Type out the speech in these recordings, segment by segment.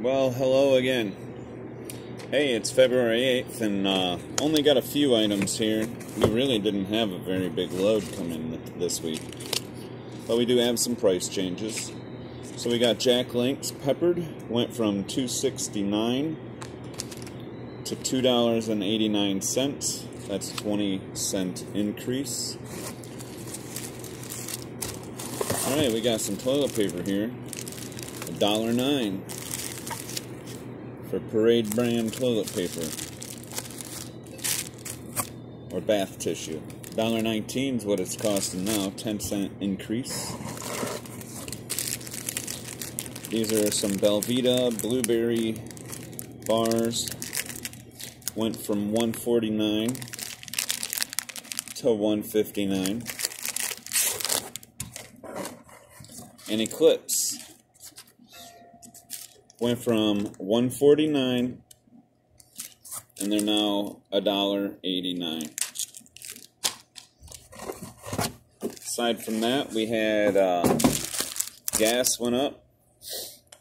Well, hello again. Hey, it's February 8th, and uh, only got a few items here. We really didn't have a very big load come in this week. But we do have some price changes. So we got Jack Links peppered, went from 269 to $2.89. That's 20 cent increase. Alright, we got some toilet paper here. $1.09 for Parade brand toilet paper or bath tissue. $1.19 is what it's costing now, 10 cent increase. These are some Belvita blueberry bars. Went from 149 to 159. And Eclipse went from 149 and they're now a dollar 89 aside from that we had uh, gas went up.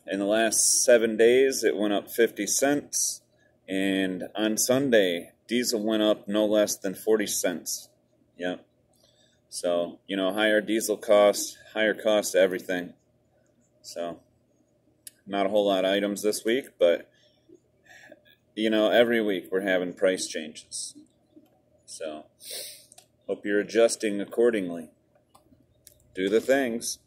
In the last seven days it went up 50 cents. And on sunday diesel went up no less than 40 cents. Yep. So you know higher diesel costs higher cost everything. So not a whole lot of items this week, but you know, every week we're having price changes. So, hope you're adjusting accordingly. Do the things.